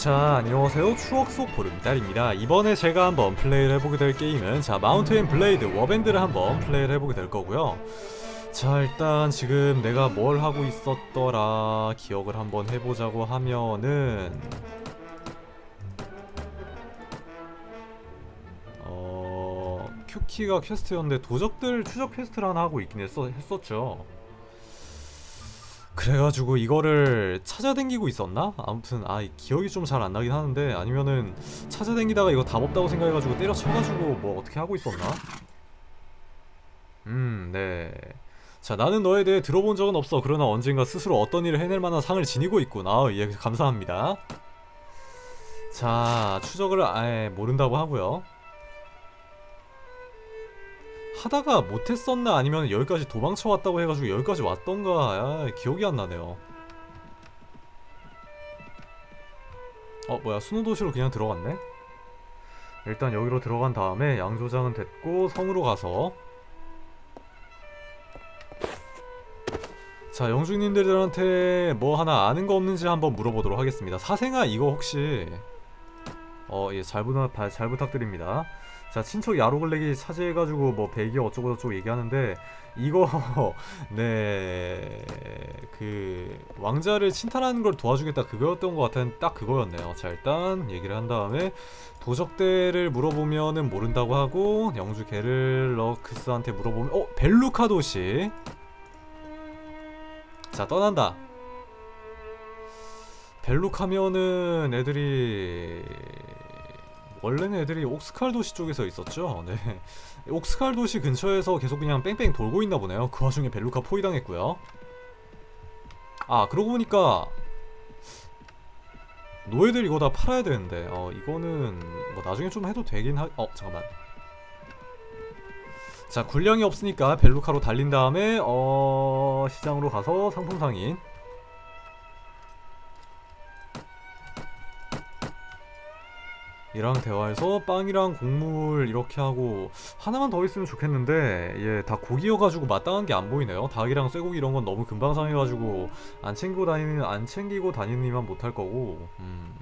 자 안녕하세요. 추억 속 보름달입니다. 이번에 제가 한번 플레이를 해보게 될 게임은 자 마운트 앤 블레이드 워밴드를 한번 플레이를 해보게 될 거고요. 자 일단 지금 내가 뭘 하고 있었더라 기억을 한번 해보자고 하면은 어... 큐키가 quest였는데 도적들 추적 quest를 하나 하고 있긴 했어, 했었죠 그래가지고 이거를 찾아댕기고 있었나? 아무튼 아 기억이 좀 잘 안 나긴 하는데 아니면은 찾아댕기다가 이거 답 없다고 생각해가지고 때려쳐가지고 뭐 어떻게 하고 있었나? 음, 네. 자, 나는 너에 대해 들어본 적은 없어. 그러나 언젠가 스스로 어떤 일을 해낼 만한 상을 지니고 있군. 아, 예, 감사합니다. 자, 추적을 아예 모른다고 하고요. 하다가 못했었나? 아니면 여기까지 도망쳐 왔다고 해가지고 여기까지 왔던가? 야, 기억이 안 나네요. 어 뭐야. 순호도시로 그냥 들어갔네? 일단 여기로 들어간 다음에 양조장은 됐고 성으로 가서. 자 영주님들한테 뭐 하나 아는 거 없는지 한번 물어보도록 하겠습니다. 사생아 이거 혹시? 어예잘 잘 부탁드립니다 자 친척 야로글렉이 차지해가지고 뭐 배기 어쩌고 저쩌고 얘기하는데 이거 네 그 왕자를 친탈하는 걸 도와주겠다 그거였던 것 같은 딱 그거였네요. 자 일단 얘기를 한 다음에 도적대를 물어보면은 모른다고 하고 영주 게를러크스한테 물어보면 어 벨루카 도시. 자 떠난다. 벨룩하면은 애들이 원래는 애들이 옥스칼 도시 쪽에서 있었죠. 네. 옥스칼 도시 근처에서 계속 그냥 뺑뺑 돌고 있나 보네요. 그 와중에 벨루카 포위당했고요. 아 그러고 보니까 노예들 이거 다 팔아야 되는데 어 이거는 뭐 나중에 좀 해도 되긴 하... 어 잠깐만. 자 군량이 없으니까 벨루카로 달린 다음에 어 시장으로 가서 상품 상인 이랑 대화해서 빵이랑 곡물 이렇게 하고 하나만 더 있으면 좋겠는데 예 다 고기여가지고 마땅한 게 안 보이네요 닭이랑 쇠고기 이런 건 너무 금방 상해가지고 안 챙기고 다니는 안 챙기고 다니니만 못할 거고 음.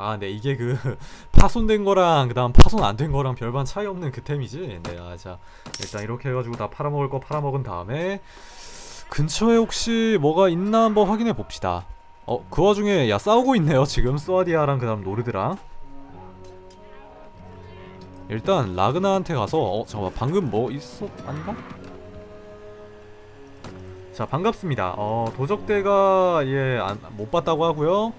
아, 네, 이게 그 파손된 거랑 그 다음 파손 안 된 거랑 별반 차이 없는 그 템이지. 네, 아, 자, 일단 이렇게 해가지고 다 팔아먹을 거 팔아먹은 다음에 근처에 혹시 뭐가 있나 한번 확인해 봅시다. 어, 그 와중에 야 싸우고 있네요. 지금 스와디아랑 그 다음 노르드랑. 일단 라그나한테 가서 어 잠깐만 방금 뭐 있었 아닌가? 자 반갑습니다. 어 도적대가 예못 봤다고 하고요.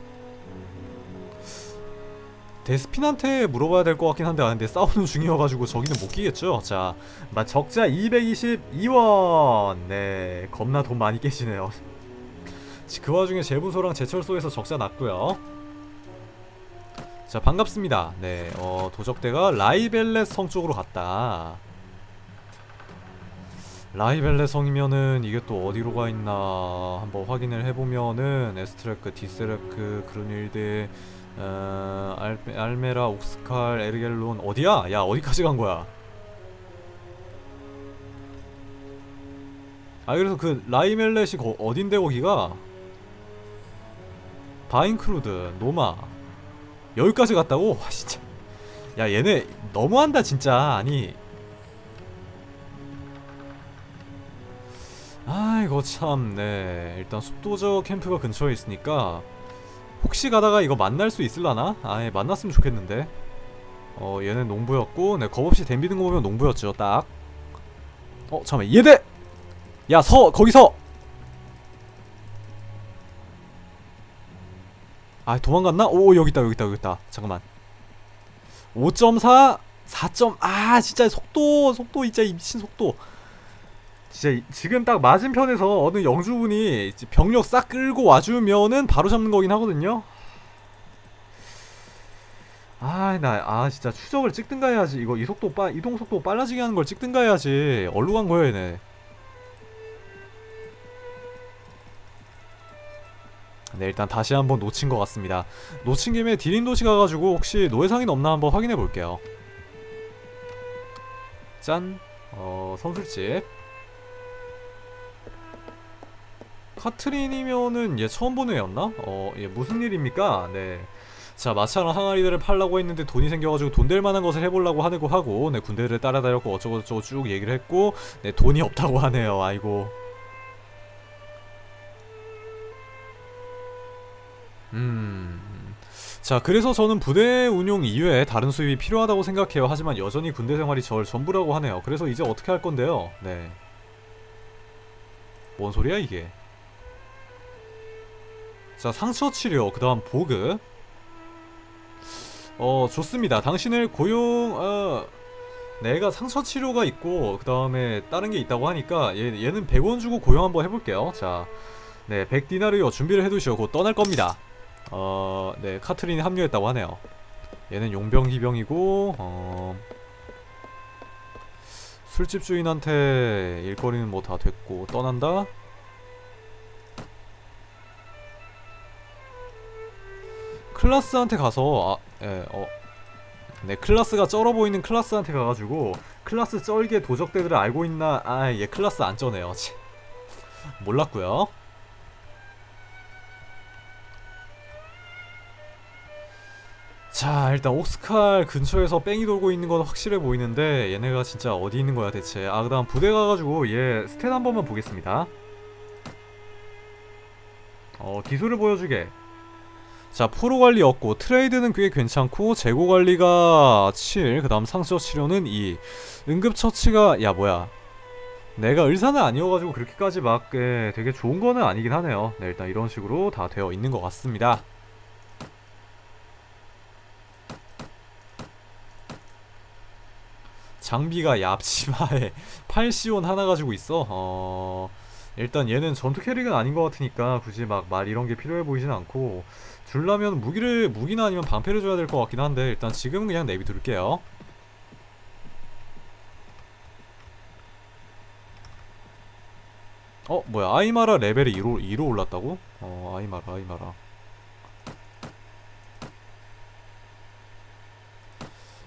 데스핀한테 물어봐야 될 것 같긴 한데 아 근데 싸우는 중이어가지고 저기는 못 끼겠죠? 자 적자 222원. 네 겁나 돈 많이 깨지네요. 그 와중에 제분소랑 제철소에서 적자 났고요. 자 반갑습니다. 네 어 도적대가 라이벨렛 성 쪽으로 갔다. 라이벨렛 성이면은 이게 또 어디로 가 있나 한번 확인을 해보면은 에스트레크, 디스레크, 그루닐드 어, 알, 알메라, 옥스칼, 에르겔론 어디야? 야 어디까지 간 거야? 아 그래서 그 라이벨렛이 거, 어딘데 거기가? 바인크루드, 노마 여기까지 갔다고? 와 진짜 야 얘네 너무한다 진짜 아니 아이고 참네 일단 숲도적 캠프가 근처에 있으니까 혹시 가다가 이거 만날 수 있을라나? 아예 만났으면 좋겠는데 어 얘는 농부였고 네 겁없이 댐비는 거 보면 농부였죠 딱 어 잠깐만 얘들! 야서 거기서! 아 도망갔나? 오 여기있다 여기있다 여기있다 잠깐만 5.4 4점 아 진짜 속도 속도 진짜 미친 속도 진짜 지금 딱 맞은편에서 어느 영주분이 병력 싹 끌고 와주면은 바로 잡는 거긴 하거든요 아, 나, 아, 진짜 추적을 찍든가 해야지. 이거 이 속도 빠, 이동 속도 빨라지게 하는 걸 찍든가 해야지. 얼루 간 거야, 얘네. 네 일단 다시 한번 놓친 것 같습니다 놓친 김에 디린도시 가가지고 혹시 노예상인 없나 한번 확인해 볼게요 짠 어, 선술집 카트린이면은 얘 처음 보는 애였나? 어, 얘 무슨 일입니까? 네. 자, 마차랑 항아리들을 팔라고 했는데 돈이 생겨가지고 돈 될 만한 것을 해보려고 하고 하고, 네, 군대를 따라다녔고 어쩌고저쩌고 쭉 얘기를 했고, 네, 돈이 없다고 하네요. 아이고. 음. 자, 그래서 저는 부대 운용 이외에 다른 수입이 필요하다고 생각해요. 하지만 여전히 군대 생활이 절 전부라고 하네요. 그래서 이제 어떻게 할 건데요? 네. 뭔 소리야, 이게? 자, 상처 치료, 그 다음 보급. 어, 좋습니다. 당신을 고용, 어, 내가 상처 치료가 있고, 그 다음에 다른 게 있다고 하니까, 얘, 얘는 100원 주고 고용 한번 해볼게요. 자, 네, 100디나르요. 준비를 해두시오. 곧 떠날 겁니다. 어, 네, 카트린이 합류했다고 하네요. 얘는 용병 기병이고, 어, 술집 주인한테 일거리는 뭐 다 됐고, 떠난다? 클라스한테 가서 아, 예, 어. 네, 클라스가 쩔어 보이는 클라스한테 가가지고 클라스 쩔게 도적대들을 알고 있나? 아, 얘 클라스 안 쩌네요. 치. 몰랐고요. 자, 일단 옥스칼 근처에서 뺑이 돌고 있는 건 확실해 보이는데 얘네가 진짜 어디 있는 거야 대체? 아, 그 다음 부대 가가지고 얘 stat 한 번만 보겠습니다. 어, 기술을 보여주게. 자 포로 관리 없고 트레이드는 꽤 괜찮고 재고 관리가 7 그 다음 상처 치료는 2 응급 처치가 야 뭐야. 내가 의사는 아니어가지고 그렇게까지 막 예, 되게 좋은 거는 아니긴 하네요. 네 일단 이런 식으로 다 되어 있는 것 같습니다. 장비가 얍치마에 8시온 하나 가지고 있어? 어... 일단 얘는 전투 캐릭은 아닌 것 같으니까 굳이 막 말 이런 게 필요해 보이진 않고 줄라면 무기를 무기나 아니면 방패를 줘야 될 것 같긴 한데 일단 지금은 그냥 내비 둘게요. 어 뭐야? 아이마라 레벨이 2로, 2로 올랐다고? 어 아이마라 아이마라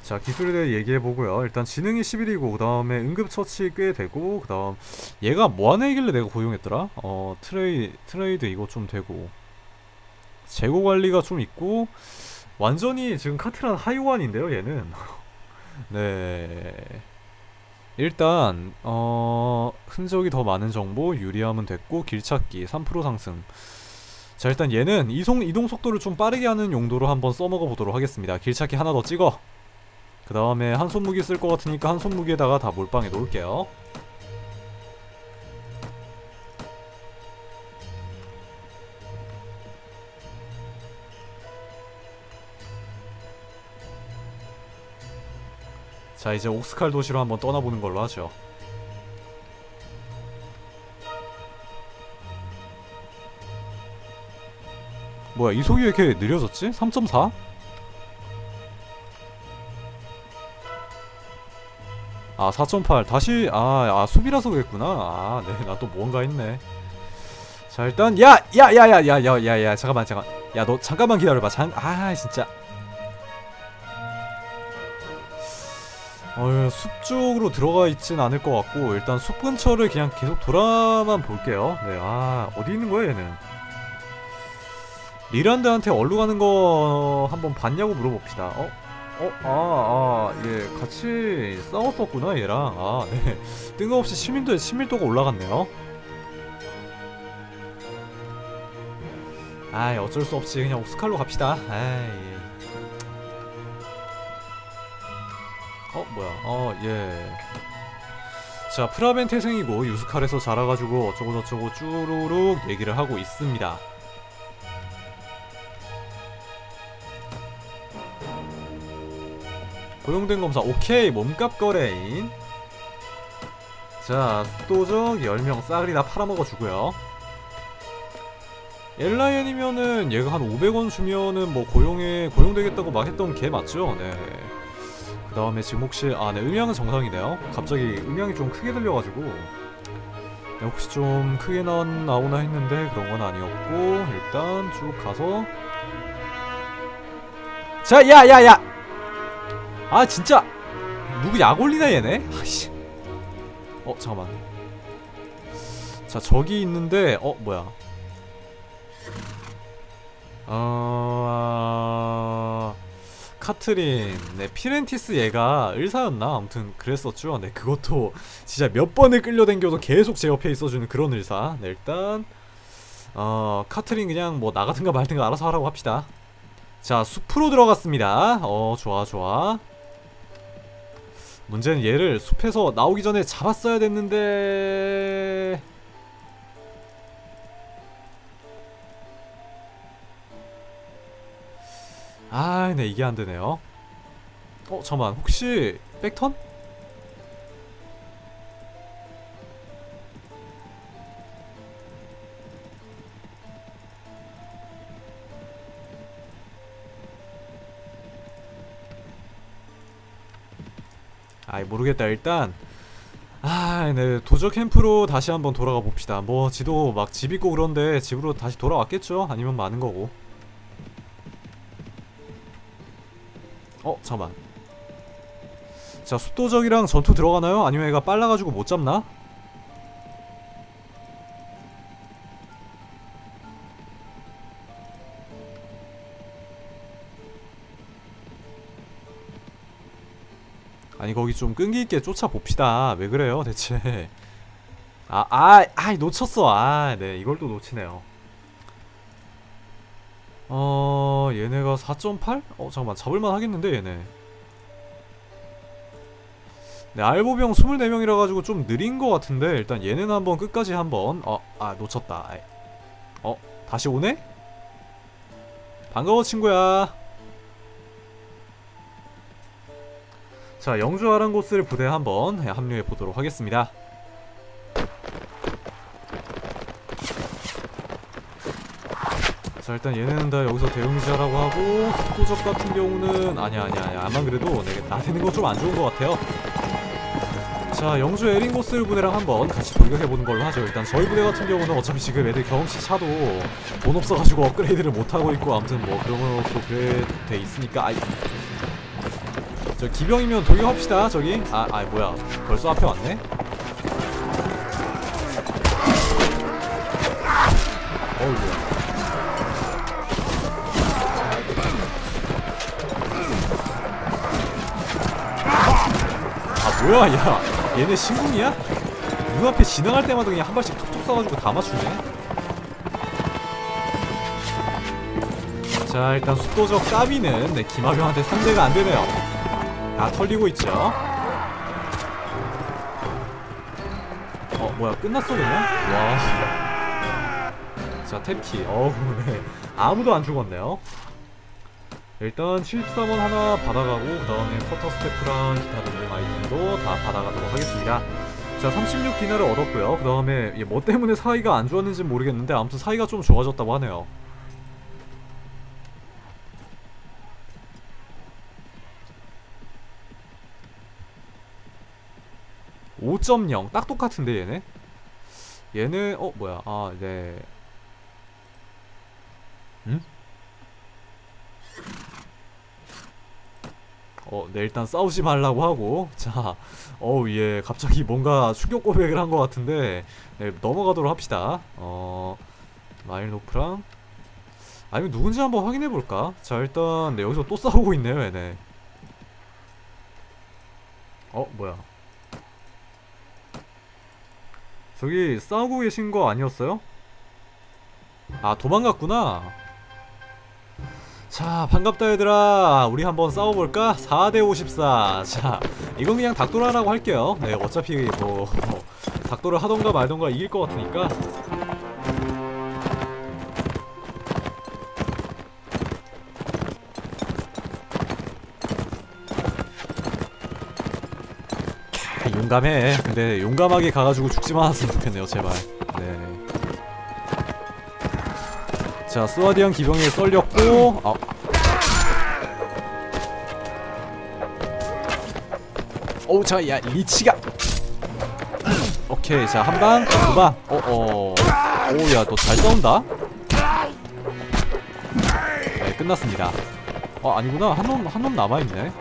자 기술에 대해 얘기해보고요. 일단 지능이 11이고 그 다음에 응급처치 꽤 되고 그 다음 얘가 뭐하는 애길래 내가 고용했더라? 어 트레이, 트레이드 이거 좀 되고 재고 관리가 좀 있고 완전히 지금 카트린 하위호환인데요 얘는. 네. 일단 어 흔적이 더 많은 정보 유리함은 됐고 길찾기 3% 상승. 자 일단 얘는 이송, 이동 속도를 좀 빠르게 하는 용도로 한번 써먹어 보도록 하겠습니다. 길찾기 하나 더 찍어 그 다음에 한 손무기 쓸 것 같으니까 한 손무기에다가 다 몰빵해 놓을게요 자 이제 옥스칼 도시로 한번 떠나보는 걸로 하죠 뭐야 이속이 왜 이렇게 느려졌지? 3.4? 아 4.8 다시 아, 아 수비라서 그랬구나. 아네 나 또 뭔가 했네. 자 일단 야 야 야 야 야 야 야야 잠깐만 잠깐 야 너 잠깐만 기다려봐. 잠아 진짜. 어, 숲 쪽으로 들어가 있진 않을 것 같고 일단 숲 근처를 그냥 계속 돌아만 볼게요. 네, 아 어디 있는 거야 얘는? 리란드한테 얼루 가는 거 한번 봤냐고 물어봅시다. 어? 어? 아, 아, 예, 같이 싸웠었구나, 얘랑. 아, 네. 뜬금없이 친밀도, 친밀도가 올라갔네요. 아이, 어쩔 수 없이 그냥 옥스칼로 갑시다. 아이. 어 뭐야 어 예. 자 프라벤 태생이고 유스칼에서 자라가지고 어쩌고저쩌고 쭈루룩 얘기를 하고 있습니다 고용된 검사 오케이. 몸값 거래인. 자 숫도적 10명 싸그리 다 팔아먹어 주고요. 엘라이언이면은 얘가 한 500원 주면은 뭐 고용에 고용되겠다고 막 했던 걔 맞죠? 네. 그 다음에 지금 혹시 아 네. 음향은 정상이네요. 갑자기 음향이 좀 크게 들려가지고. 네, 혹시 좀 크게 나, 나오나 했는데 그런 건 아니었고 일단 쭉 가서. 자 야야야 아 진짜. 누구 약 올리나 얘네? 아씨. 어 잠깐만. 자 저기 있는데 어 뭐야? 어... 카트린. 네 피렌티스 얘가 의사였나? 아무튼 그랬었죠. 네 그것도 진짜 몇 번을 끌려댕겨도 계속 제 옆에 있어주는 그런 의사. 네 일단 어 카트린 그냥 뭐 나가든가 말든가 알아서 하라고 합시다. 자 숲으로 들어갔습니다. 어 좋아 좋아 문제는 얘를 숲에서 나오기 전에 잡았어야 됐는데 아, 네 이게 안 되네요. 어, 잠깐만. 혹시 백턴? 아이 모르겠다 일단 아, 네 도저 캠프로 다시 한번 돌아가 봅시다. 뭐 지도 막 집 있고 그런데 집으로 다시 돌아왔겠죠? 아니면 많은 거고. 어 잠깐만 자 숫도적이랑 전투 들어가나요? 아니면 얘가 빨라가지고 못 잡나? 거기 좀 끈기있게 쫓아봅시다 왜 그래요 대체 아, 아, 아이 놓쳤어 아, 네 이걸 또 놓치네요 어... 얘네가 4.8? 어 잠깐만 잡을만 하겠는데 얘네 네 알보병 24명이라 가지고 좀 느린 것 같은데 일단 얘네는 한번 끝까지 한번 어... 아 놓쳤다 아이. 어? 다시 오네? 반가워 친구야 자 영주 아랑고스를 부대 한번 네, 합류해 보도록 하겠습니다. 자 일단 얘네는 다 여기서 대응시하라고 하고 속도적 같은 경우는 아니야 아니야 아니야. 아만 그래도 내가 나대는 거좀안 좋은 것 같아요. 자 영주 에링고스 부대랑 한번 같이 돌격해보는 걸로 하죠. 일단 저희 부대 같은 경우는 어차피 지금 애들 경험치 차도 돈 없어가지고 업그레이드를 못하고 있고 아무튼 뭐 그런 것도 그래 돼 있으니까. 아이 저 기병이면 돌격합시다 저기. 아, 아 뭐야. 벌써 앞에 왔네? 어우 뭐야. 아 뭐야 야. 얘네 신궁이야? 눈앞에 지나갈 때마다 그냥 한 발씩 툭툭 쏴가지고 다 맞추네. 자 일단 속도적 까비는 네, 김하병한테 상대가 안되네요 다 털리고 있죠. 어 뭐야 끝났어 그냥? 와자 탭키. 어우 네. 아무도 안 죽었네요. 일단 73원 하나 받아가고 그 다음에 커터 스태프랑 기타 등등 아이템도 다 받아가도록 하겠습니다. 자 36디나를 얻었고요. 그 다음에 뭐 때문에 사이가 안 좋았는지 는 모르겠는데 아무튼 사이가 좀 좋아졌다고 하네요 5.0 딱 똑같은데 얘네 얘는 어 뭐야 아네 응? 어, 네 일단 싸우지 말라고 하고 자, 어우 예, 갑자기 뭔가 충격 고백을 한 것 같은데 네, 넘어가도록 합시다. 어, 마일노프랑 아니면 누군지 한번 확인해 볼까? 자, 일단 네 여기서 또 싸우고 있네요, 얘네. 어, 뭐야? 저기 싸우고 계신 거 아니었어요? 아, 도망갔구나. 자 반갑다 얘들아 우리 한번 싸워볼까? 4대54 자 이건 그냥 닥돌하라고 할게요 네 어차피 뭐, 뭐 닥돌을 하던가 말던가 이길 것 같으니까 용감해. 근데 용감하게 가가지고 죽지만 않았으면 좋겠네요 제발. 네. 자, 스와디안 기병에 썰렸고 아. 어우 자, 야 리치가. 오케이 자 한방 두방. 어어. 오야 너 잘 싸운다. 네 끝났습니다. 어 아니구나. 한 놈 한 놈 남아있네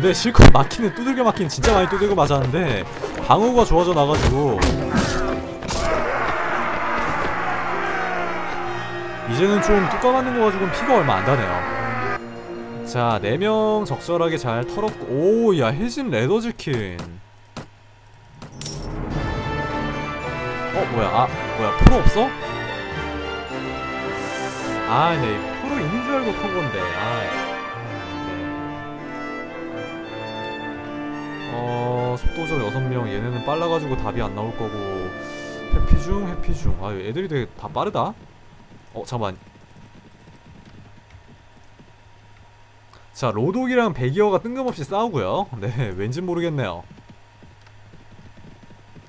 근데 실컷 막히는 두들겨 막히는 진짜 많이 두들겨 맞았는데 방어가 좋아져 나가지고 이제는 좀 뚜까 맞는 거 가지고는 피가 얼마 안 다네요. 자 4명 적절하게 잘 털었고 오야 해진 레더즈킨. 어 뭐야 아 뭐야 프로 없어? 아 네 프로 있는 줄 알고 턴 건데 아, 어 속도적 6명 얘네는 빨라가지고 답이 안 나올 거고. 회피 중 회피 중 아 애들이 되게 다 빠르다. 어 잠깐만. 자 로독이랑 베기어가 뜬금없이 싸우고요. 네 왠진 모르겠네요.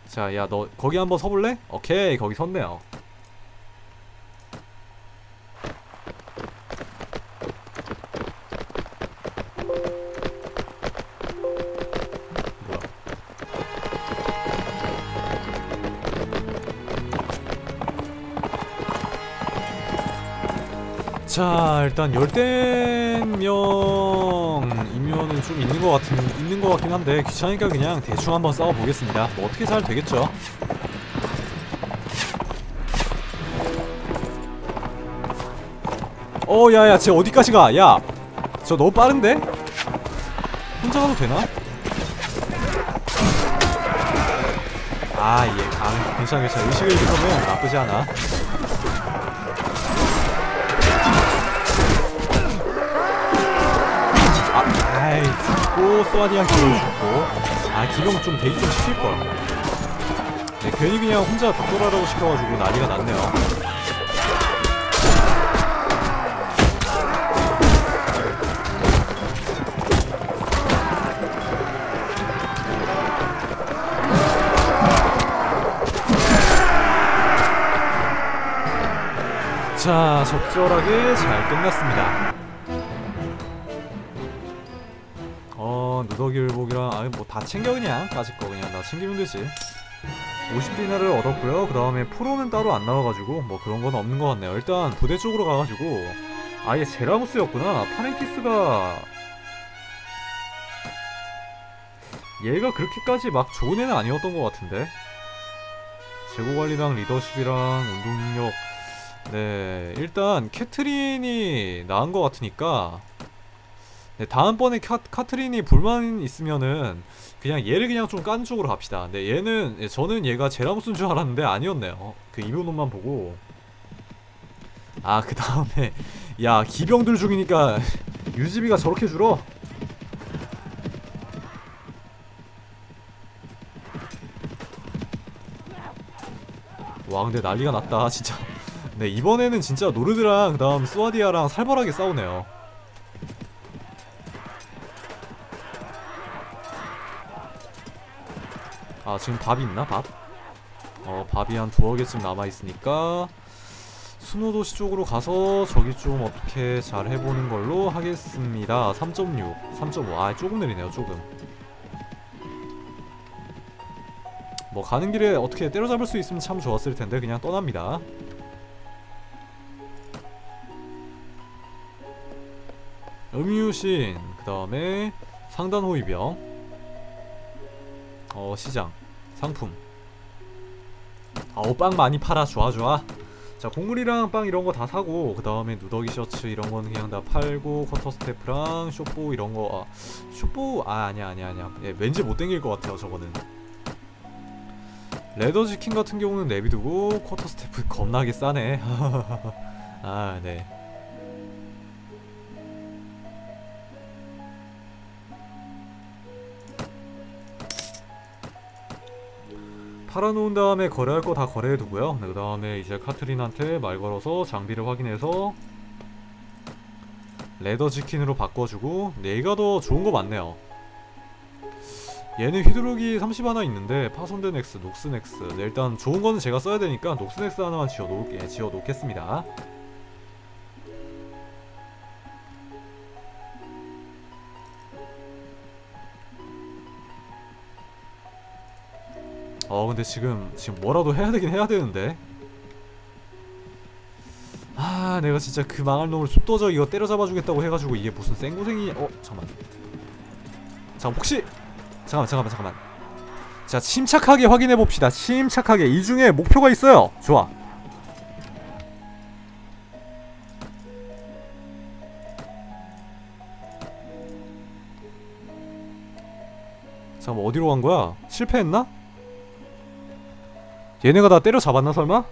자 야 너 거기 한번 서볼래? 오케이 거기 섰네요 자 일단 열댓 명이면은 좀 있는 것 같은 있는 것 같긴 한데 귀찮으니까 그냥 대충 한번 싸워 보겠습니다. 뭐 어떻게 잘 되겠죠? 어 야야 쟤 어디까지 가? 야, 저 너무 빠른데? 혼자 가도 되나? 아, 얘 강, 괜찮아, 괜찮아. 의식을 잃으면 나쁘지 않아. 아, 또 소아디안 기병 죽고. 아, 기병 좀 대기 좀 시킬걸. 네, 괜히 그냥 혼자 덕돌하라고 시켜가지고 난리가 났네요. 자, 적절하게 잘 끝났습니다. 다 챙겨 그냥 까짓 거 그냥 다 챙기면 되지. 50디나를 얻었고요. 그 다음에 프로는 따로 안 나와가지고 뭐 그런 건 없는 것 같네요. 일단 부대 쪽으로 가가지고 아예 제라무스였구나. 파렌티스가 얘가 그렇게까지 막 좋은 애는 아니었던 것 같은데. 재고관리랑 리더십이랑 운동능력 네, 일단 캐트린이 나은 것 같으니까 네, 다음번에 카, 카트린이 불만 있으면은 그냥 얘를 그냥 좀 깐 쪽으로 갑시다. 네, 얘는 예, 저는 얘가 제라무스인 줄 알았는데 아니었네요. 그 이병놈만 보고 아, 그 다음에 야 기병들 중이니까 유지비가 저렇게 줄어? 와 근데 난리가 났다 진짜 네 이번에는 진짜 노르드랑 그 다음 스와디아랑 살벌하게 싸우네요 아 지금 밥이 있나 밥? 어 밥이 한 두어 개쯤 남아있으니까 순호도시 쪽으로 가서 저기 좀 어떻게 잘 해보는 걸로 하겠습니다. 3.6 3.5아 조금 느리네요 조금. 뭐 가는 길에 어떻게 때려잡을 수 있으면 참 좋았을 텐데 그냥 떠납니다. 음유신 그 다음에 상단 호위병 어 시장 상품. 아우 빵 많이 팔아. 좋아 좋아. 자 곡물이랑 빵 이런 거 다 사고 그 다음에 누더기 셔츠 이런 거는 그냥 다 팔고 quarterstaff랑 short bow 이런 거. 아, short bow 아 아니야 아니야 아니야. 예, 왠지 못 땡길 것 같아요 저거는. leather jerkin 같은 경우는 내비두고 quarterstaff 겁나게 싸네. 아네 팔아놓은 다음에 거래할 거 다 거래해두고요. 네, 그 다음에 이제 카트린한테 말 걸어서 장비를 확인해서 leather jerkin으로 바꿔주고 얘가 더 좋은 거 맞네요. 얘는 휘두르기 30 하나 있는데 파손된 axe, 녹슨 axe 네, 일단 좋은 거는 제가 써야 되니까 녹슨 axe 하나만 쥐어 놓을게 쥐어 놓겠습니다 어 근데 지금 지금 뭐라도 해야 되긴 해야 되는데. 아 내가 진짜 그 망할 놈을 쑥도저 이거 때려잡아주겠다고 해가지고 이게 무슨 생고생이 어 잠깐만. 잠깐 혹시 잠깐만 잠깐만 잠깐만. 자 침착하게 확인해 봅시다. 침착하게. 이 중에 목표가 있어요. 좋아. 잠깐만 어디로 간 거야? 실패했나 얘네가 다 때려잡았나 설마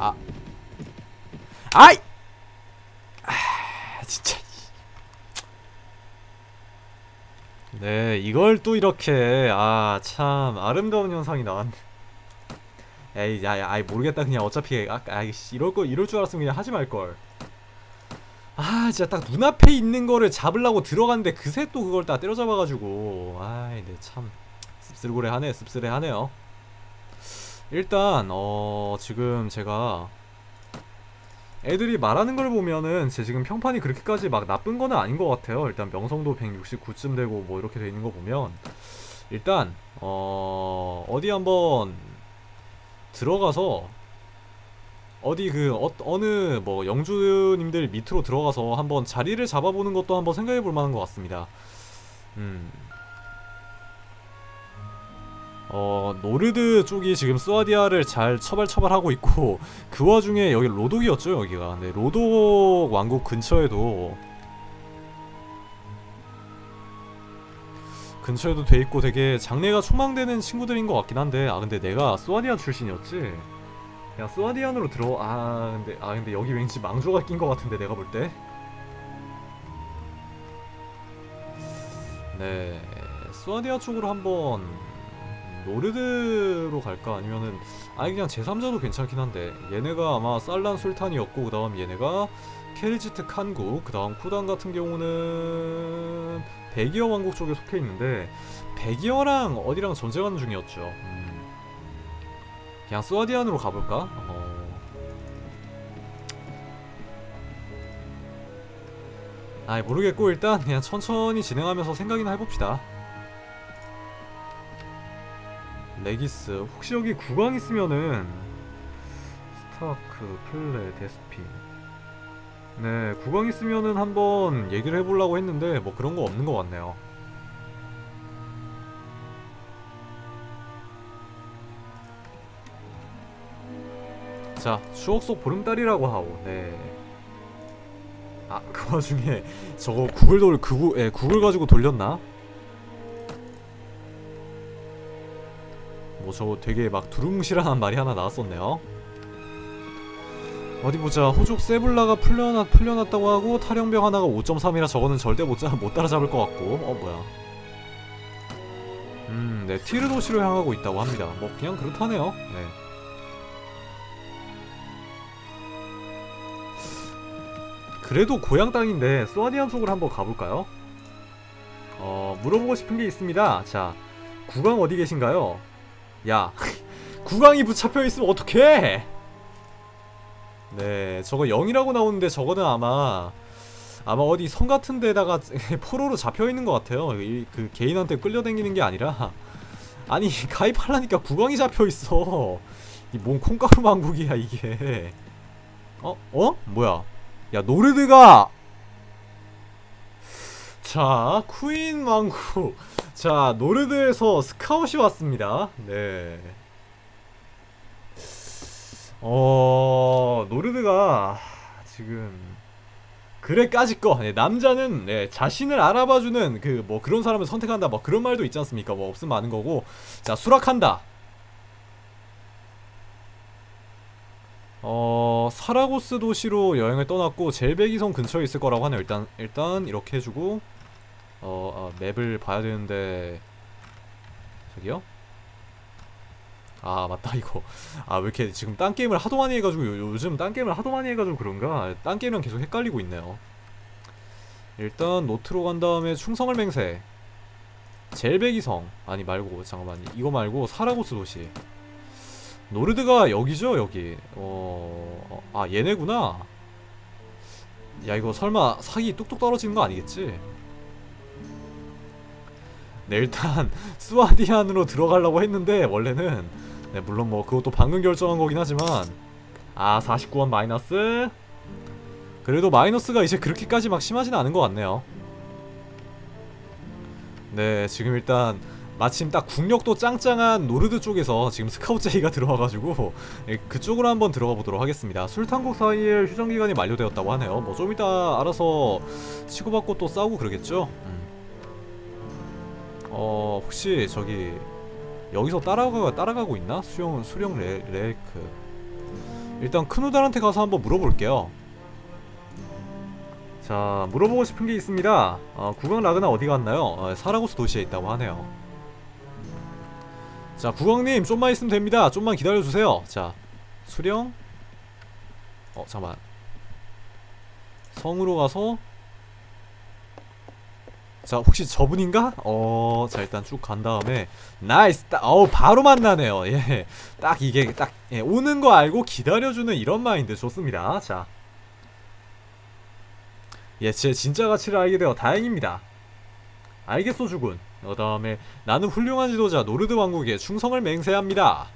아. 아이! 아, 진짜. 네, 이걸 또 이렇게 아, 참 아름다운 현상이 나왔네. 에이, 야, 야, 아이 모르겠다. 그냥 어차피 아, 아이 씨, 이럴 거 이럴 줄 알았으면 그냥 하지 말 걸. 아, 진짜 딱 눈앞에 있는 거를 잡으려고 들어갔는데 그새 또 그걸 다 때려잡아 가지고. 아이, 네, 참 씁쓸고래 하네. 씁쓸해 하네요. 일단 어 지금 제가 애들이 말하는 걸 보면은 제 지금 평판이 그렇게까지 막 나쁜 거는 아닌 것 같아요. 일단 명성도 169쯤 되고 뭐 이렇게 돼 있는 거 보면 일단 어 어디 한번 들어가서 어디 그 어, 어느 뭐 영주님들 밑으로 들어가서 한번 자리를 잡아보는 것도 한번 생각해 볼 만한 것 같습니다. 음. 어 노르드 쪽이 지금 스와디아를 잘 처발처발하고 있고 그 와중에 여기 로독이었죠 여기가 근데 로독 왕국 근처에도 근처에도 돼 있고 되게 장래가 촉망되는 친구들인 것 같긴 한데 아 근데 내가 스와디아 출신이었지? 야 스와디안으로 들어. 아 근데 아 근데 여기 왠지 망조가 낀 것 같은데 내가 볼 때. 네 스와디아 쪽으로 한번 노르드로 갈까? 아니면은 아니 그냥 제3자도 괜찮긴 한데 얘네가 아마 살란 술탄이었고 그 다음 얘네가 케르지트 칸국 그 다음 쿠단 같은 경우는 베기어 왕국 쪽에 속해 있는데 베기어랑 어디랑 전쟁하는 중이었죠 음. 그냥 스와디안으로 가볼까? 어... 아이 모르겠고 일단 그냥 천천히 진행하면서 생각이나 해봅시다 레기스 혹시 여기 국왕 있으면은 스타크, 플레, 데스피 네 국왕 있으면은 한번 얘기를 해보려고 했는데 뭐 그런 거 없는 것 같네요. 자 추억 속 보름달이라고 하오. 네 아 그 와중에 저거 구글 돌 구글 예 구글 가지고 돌렸나? 뭐 저거 되게 막 두루뭉실한 말이 하나 나왔었네요 어디 보자. 호족 세블라가 풀려났, 풀려났다고 하고 탈영병 하나가 5.3이라 저거는 절대 못, 자, 못 따라잡을 것 같고. 어 뭐야. 음네. 티르도시로 향하고 있다고 합니다. 뭐 그냥 그렇다네요. 네. 그래도 고향 땅인데 스와디안 쪽으로 한번 가볼까요? 어 물어보고 싶은 게 있습니다. 자 국왕 어디 계신가요? 야 구강이 붙잡혀 있으면 어떡해 네 저거 0이라고 나오는데 저거는 아마 아마 어디 성 같은 데다가 포로로 잡혀 있는 것 같아요. 이, 그 개인한테 끌려다니는 게 아니라. 아니 가입하려니까 구강이 잡혀 있어. 이 뭔 콩가루 왕국이야 이게. 어? 어? 뭐야? 야 노르드가! 자 쿠인 왕국. 자 노르드에서 스카웃이 왔습니다. 네 어... 노르드가 지금 그래 까짓 거 네, 남자는 네, 자신을 알아봐주는 그 뭐 그런 사람을 선택한다 뭐 그런 말도 있지 않습니까? 뭐 없으면 마는 거고. 자 수락한다. 어... 사라고스 도시로 여행을 떠났고 젤베기성 근처에 있을 거라고 하네요. 일단 일단 이렇게 해주고 어, 아, 맵을 봐야 되는데 저기요? 아 맞다 이거. 아 왜 이렇게 지금 딴 게임을 하도 많이 해가지고 요, 요즘 딴 게임을 하도 많이 해가지고 그런가? 딴 게임이랑 계속 헷갈리고 있네요. 일단 노트로 간 다음에 충성을 맹세. 젤베기성. 아니 말고 잠깐만. 이거 말고 사라고스 도시. 노르드가 여기죠 여기? 어... 아 얘네구나. 야 이거 설마 사기 뚝뚝 떨어지는 거 아니겠지? 네 일단 스와디안으로 들어가려고 했는데 원래는 네 물론 뭐 그것도 방금 결정한 거긴 하지만 아 49원 마이너스? 그래도 마이너스가 이제 그렇게까지 막 심하진 않은 것 같네요. 네 지금 일단 마침 딱 국력도 짱짱한 노르드 쪽에서 지금 스카우트제이가 들어와가지고 예, 그쪽으로 한번 들어가 보도록 하겠습니다. 술탄국 사이에 휴전기간이 만료되었다고 하네요. 뭐 좀 이따 알아서 치고받고 또 싸우고 그러겠죠? 음. 어 혹시 저기 여기서 따라가, 따라가고 있나? 수영, 수령 레, 레이크 일단 크누달한테 가서 한번 물어볼게요. 자 물어보고 싶은 게 있습니다. 어, 국왕 라그나 어디 갔나요? 어, 사라고스 도시에 있다고 하네요. 자 국왕님 좀만 있으면 됩니다. 좀만 기다려주세요. 자 수령. 어 잠깐만. 성으로 가서 자 혹시 저분인가? 어... 자 일단 쭉 간 다음에 나이스! 딱 어우 바로 만나네요. 예 딱 이게 딱 예, 오는 거 알고 기다려주는 이런 마인드. 좋습니다. 자. 예, 제 진짜 가치를 알게 되어 다행입니다. 알겠소 주군. 그 다음에 나는 훌륭한 지도자 노르드 왕국에 충성을 맹세합니다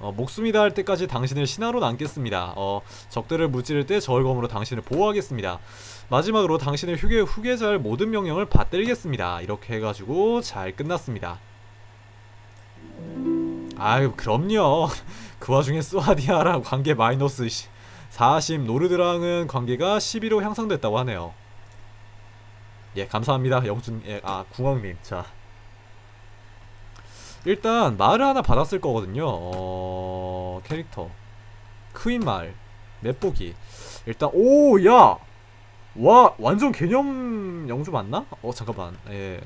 어, 목숨이 닿을 때까지 당신을 신하로 남겠습니다. 어, 적들을 무찌를 때 저울검으로 당신을 보호하겠습니다. 마지막으로 당신의 후계, 후계자의 모든 명령을 받들겠습니다. 이렇게 해가지고 잘 끝났습니다. 아유 그럼요. 그 와중에 스와디아랑 관계 마이너스 40 노르드랑은 관계가 11로 향상됐다고 하네요. 예 감사합니다 영준 예, 아 궁왕님. 자 일단 말을 하나 받았을 거거든요. 어... 캐릭터. 크윈 말. 맵보기. 일단 오 야! 와 완전 개념 영주 맞나? 어 잠깐만. 예.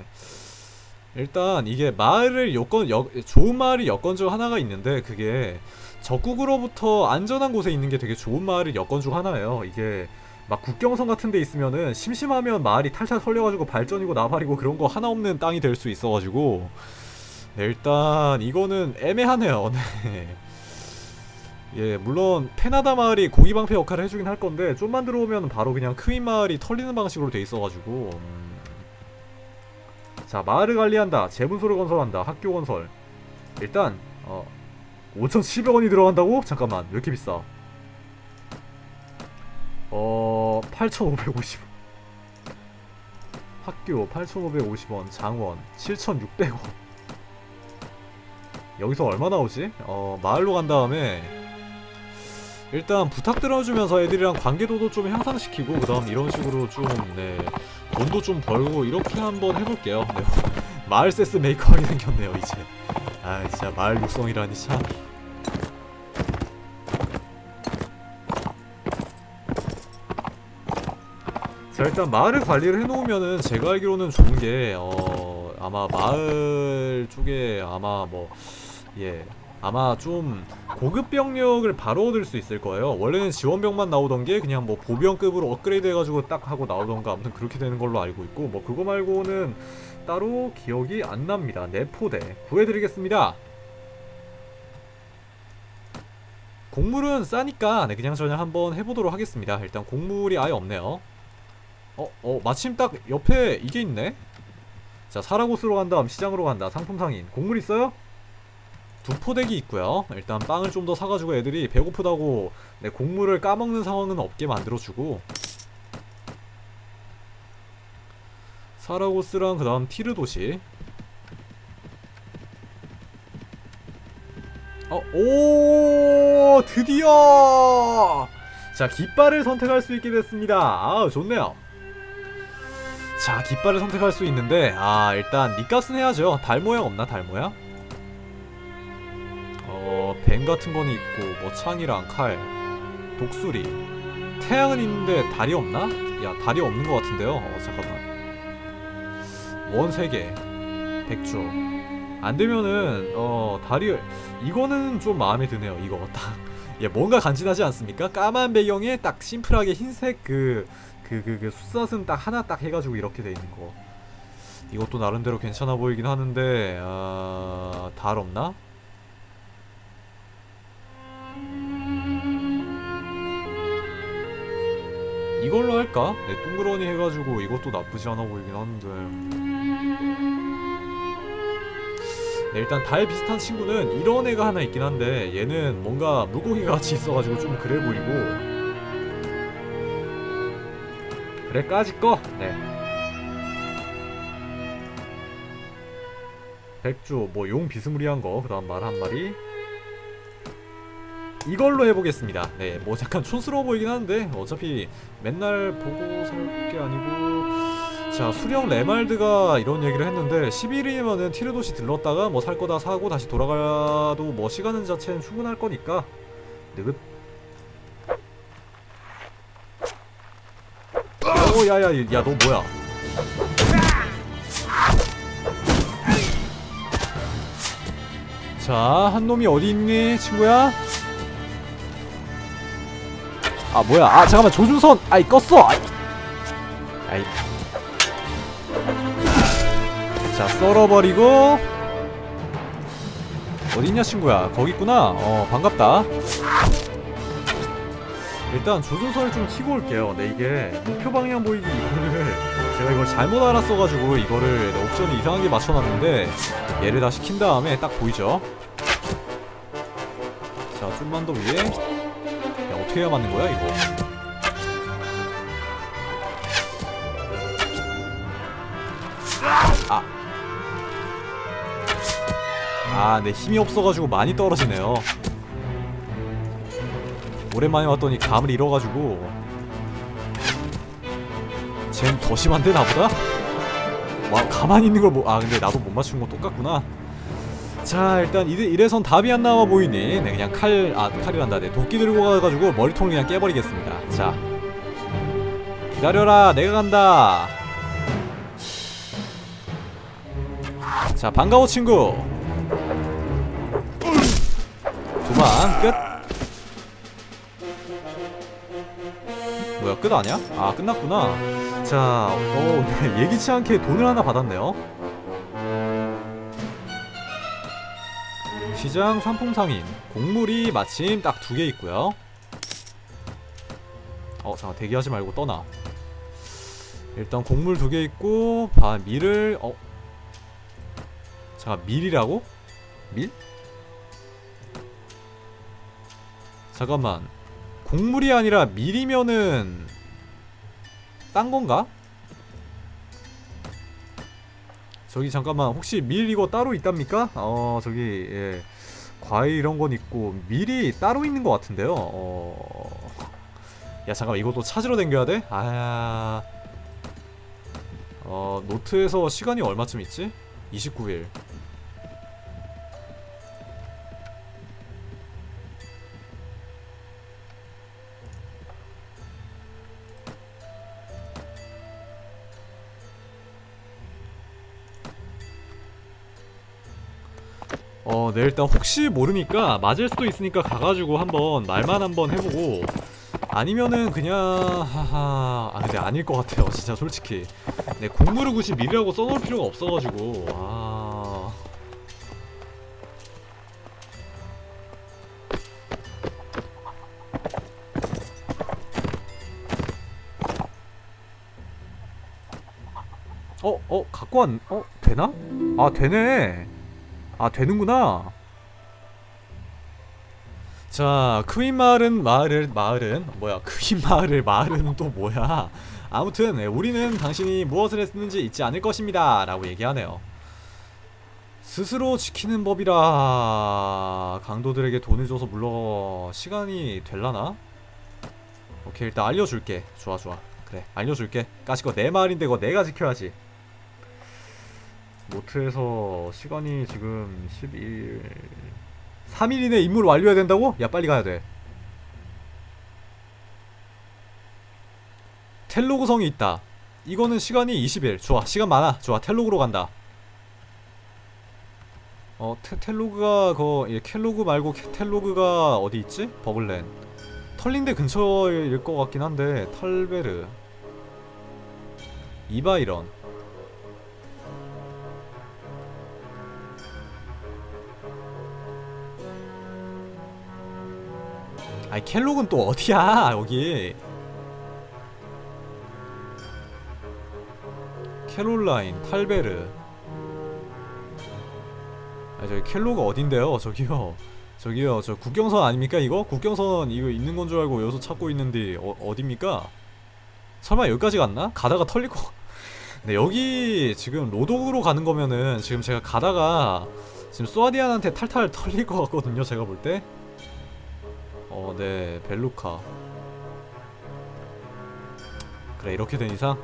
일단 이게 마을을 여건 여, 좋은 마을이 여건 중 하나가 있는데 그게 적국으로부터 안전한 곳에 있는 게 되게 좋은 마을이 여건 중 하나예요. 이게 막 국경선 같은 데 있으면은 심심하면 마을이 탈탈 털려가지고 발전이고 나발이고 그런 거 하나 없는 땅이 될 수 있어가지고 네, 일단 이거는 애매하네요. 네. 예 물론 페나다 마을이 고기 방패 역할을 해주긴 할 건데 좀만 들어오면 바로 그냥 크윈 마을이 털리는 방식으로 돼 있어가지고. 음. 자 마을을 관리한다. 재분소를 건설한다. 학교 건설. 일단 어 5,700원이 들어간다고? 잠깐만 왜 이렇게 비싸? 어... 8,550원. 학교 8,550원 장원 7,600원 여기서 얼마 나오지? 어... 마을로 간 다음에 일단 부탁 들어주면서 애들이랑 관계도도 좀 향상시키고 그 다음 이런 식으로 좀 네, 돈도 좀 벌고 이렇게 한번 해볼게요 네. 마을 세스 메이커 하게 생겼네요 이제 아 진짜 마을 육성이라니 참 자 일단 마을을 관리를 해놓으면은 제가 알기로는 좋은게 어 아마 마을 쪽에 아마 뭐 예 아마 좀 고급 병력을 바로 얻을 수 있을 거예요. 원래는 지원병만 나오던 게 그냥 뭐 보병급으로 업그레이드 해가지고 딱 하고 나오던가 아무튼 그렇게 되는 걸로 알고 있고 뭐 그거 말고는 따로 기억이 안 납니다. 내포대 구해드리겠습니다. 곡물은 싸니까 네, 그냥 저냥 한번 해보도록 하겠습니다. 일단 곡물이 아예 없네요. 어, 어, 마침 딱 옆에 이게 있네? 자, 사라고스로 간 다음 시장으로 간다. 상품 상인. 곡물 있어요? 두 포대기 있고요. 일단 빵을 좀 더 사가지고 애들이 배고프다고 네, 곡물을 까먹는 상황은 없게 만들어주고 사라고스랑 그 다음 티르 도시 어, 오, 드디어! 자, 깃발을 선택할 수 있게 됐습니다. 아, 좋네요. 자 깃발을 선택할 수 있는데 아 일단 니값은 해야죠. 달 모양 없나 달 모양? 어뱀 같은 거는 있고 뭐 창이랑 칼 독수리. 태양은 있는데 달이 없나? 야 달이 없는 것 같은데요? 어 잠깐만. 원 3개. 백주 안되면은 어 달이 이거는 좀 마음에 드네요 이거. 딱. 예, 뭔가 간지나지 않습니까? 까만 배경에 딱 심플하게 흰색 그 그, 그, 그 숫사슴 딱 하나 딱 해가지고 이렇게 돼 있는 거 이것도 나름대로 괜찮아 보이긴 하는데 아... 달 없나? 이걸로 할까? 네, 동그러니 해가지고 이것도 나쁘지 않아 보이긴 하는데 네, 일단 달 비슷한 친구는 이런 애가 하나 있긴 한데 얘는 뭔가 물고기 같이 있어가지고 좀 그래 보이고 그래 까짓 거! 네. 백조 뭐용 비스무리한 거 그다음 말 한 마리 이걸로 해보겠습니다. 네뭐 약간 촌스러워 보이긴 하는데 어차피 맨날 보고 살 게 아니고. 자 수령 레말드가 이런 얘기를 했는데 11일이면은 티르도시 들렀다가 뭐 살 거다 사고 다시 돌아가도 뭐 시간은 자체는 충분할 거니까 느긋 오 야야 야 너 뭐야 자, 한 놈이 어디 있니, 친구야? 아, 뭐야? 아, 잠깐만, 조준선! 아이, 껐어! 아이. 아이. 자, 썰어버리고. 어딨냐, 친구야? 거기 있구나? 어, 반갑다. 일단 조준선을 좀 켜고 올게요. 네, 이게 목표 방향 보이기 이거를 제가 이걸 잘못 알았어가지고 이거를 네, 옵션을 이상하게 맞춰놨는데 얘를 다 시킨 다음에 딱 보이죠? 자, 좀만 더 위에. 야, 어떻게 해야 맞는 거야, 이거? 아. 아, 내 힘이 없어가지고 많이 떨어지네요. 오랜만에 왔더니 감을 잃어가지고. 쟨 더 심한데 나보다? 와 가만히 있는 걸 뭐.. 아 근데 나도 못 맞춘 거 똑같구나. 자 일단 이래, 이래선 답이 안 나와 보이니 네 그냥 칼.. 아 칼이란다. 네 도끼 들고 가가지고 머리통을 그냥 깨버리겠습니다. 자. 기다려라 내가 간다. 자 반가워 친구. 도망 끝 뭐야 끝 아니야? 아 끝났구나 자, 어, 네, 예기치 않게 돈을 하나 받았네요 시장 상품 상인 곡물이 마침 딱 두 개 있고요 어 잠깐 대기하지 말고 떠나 일단 곡물 두 개 있고 바 밀을 어 잠깐 밀이라고? 밀? 잠깐만 곡물이 아니라 밀이면은 딴 건가? 저기 잠깐만 혹시 밀 이거 따로 있답니까? 어 저기 예 과일 이런 건 있고 밀이 따로 있는 것 같은데요 어... 야 잠깐만 이것도 찾으러 댕겨야 돼? 아... 어 노트에서 시간이 얼마쯤 있지? 29일 일단 혹시 모르니까 맞을 수도 있으니까 가가지고 한번 말만 한번 해보고 아니면은 그냥 하하 아 근데 아닐 것 같아요 진짜 솔직히 네 곡물을 굳이 미리라고 써놓을 필요가 없어가지고 아 어? 어? 갖고 왔.. 어? 되나? 아 되네 아 되는구나 자 크윈 마을은 마을을 마을은 뭐야 크윈 마을을 마을은 또 뭐야? 아무튼 네, 우리는 당신이 무엇을 했는지 잊지 않을 것입니다. 라고 얘기하네요. 스스로 지키는 법이라 강도들에게 돈을 줘서 물러 시간이 될라나? 오케이 일단 알려줄게. 좋아 좋아. 그래 알려줄게. 까짓 거 내 말인데 그거 내가 지켜야지. 노트에서 시간이 지금 12일 3일 이내 임무를 완료해야 된다고? 야 빨리 가야 돼. 텔로그 성이 있다. 이거는 시간이 20일. 좋아 시간 많아. 좋아 텔로그로 간다. 어 테, 텔로그가 그 예, 켈로그 말고 텔로그가 어디 있지? 버블랜. 털린데 근처일 것 같긴 한데 털베르. 이바이런 아니 켈록은 또 어디야 여기 캐롤라인, 탈베르 아 저기 켈록가 어딘데요 저기요 저기요 저 국경선 아닙니까 이거? 국경선 이거 있는 건 줄 알고 여기서 찾고 있는데 어, 어딥니까? 설마 여기까지 갔나? 가다가 털리고 근데 여기 지금 로독으로 가는 거면은 지금 제가 가다가 지금 스와디안한테 탈탈 털릴 것 같거든요 제가 볼때 어, 네 벨루카. 그래 이렇게 된 이상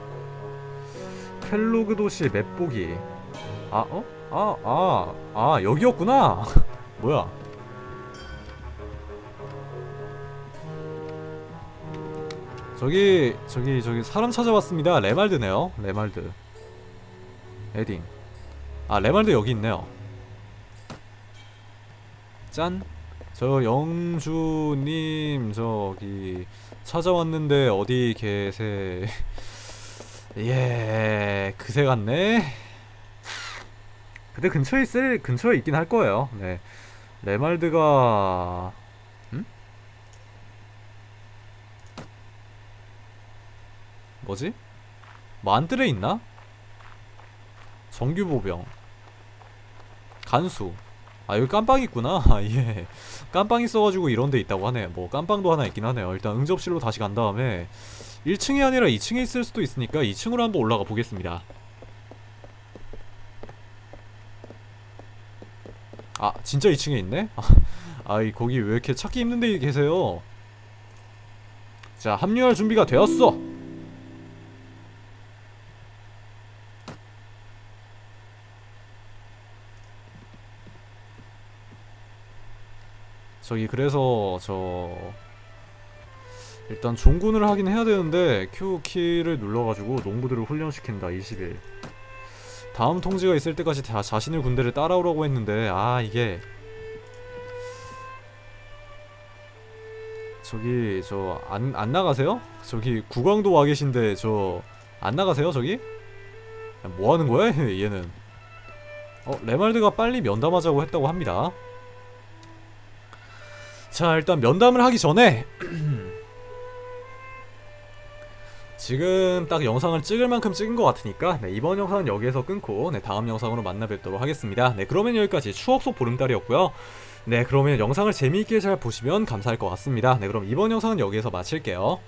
펠로그 도시 맵보기. 아 어? 아 아 아 여기였구나. 뭐야? 저기 저기 저기 사람 찾아왔습니다. 레말드네요. 레말드. 에딩. 아 레말드 여기 있네요. 짠. 저 영주님 저기 찾아왔는데 어디 계세? 예, 그새 같네. 근데 근처에 있을 근처에 있긴 할 거예요. 네. 레말드가 음? 뭐지? 만들에 있나? 정규 보병 간수 아 여기 깜빵 있구나 아, 예 깜빵 있어가지고 이런 데 있다고 하네 뭐 깜빵도 하나 있긴 하네요. 일단 응접실로 다시 간 다음에 1층이 아니라 2층에 있을 수도 있으니까 2층으로 한번 올라가 보겠습니다. 아 진짜 2층에 있네? 아, 아이 거기 왜 이렇게 찾기 힘든 데 계세요? 자 합류할 준비가 되었어 저기 그래서 저 일단 종군을 하긴 해야 되는데 Q 키를 눌러가지고 농부들을 훈련시킨다 20일 다음 통지가 있을 때까지 다 자신의 군대를 따라오라고 했는데 아 이게 저기 저 안 안 나가세요? 저기 국왕도 와 계신데 저 안 나가세요 저기? 뭐 하는 거야 얘는? 어 레말드가 빨리 면담하자고 했다고 합니다. 자 일단 면담을 하기 전에 지금 딱 영상을 찍을 만큼 찍은 것 같으니까 네, 이번 영상은 여기에서 끊고 네, 다음 영상으로 만나 뵙도록 하겠습니다. 네 그러면 여기까지 추억 속 보름달이었고요. 네 그러면 영상을 재미있게 잘 보시면 감사할 것 같습니다. 네 그럼 이번 영상은 여기에서 마칠게요